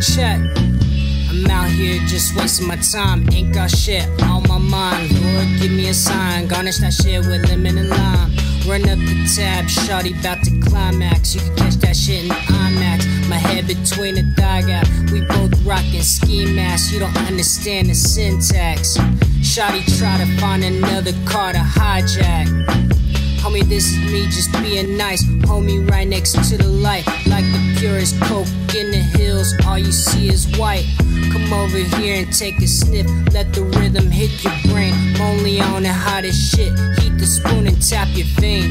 Check. I'm out here just wasting my time. Ain't got shit on my mind. Lord, give me a sign. Garnish that shit with lemon and lime. Run up the tab, shawty bout to climax. You can catch that shit in IMAX. My head between the thigh gap. We both rockin' ski masks. You don't understand the syntax. Shotty try to find another car to hijack. Homie, this is me just being nice. Homie, right next to the light. Like the purest coke in the hills, all you see is white. Come over here and take a sniff. Let the rhythm hit your brain. I'm only on the hottest shit. Heat the spoon and tap your vein.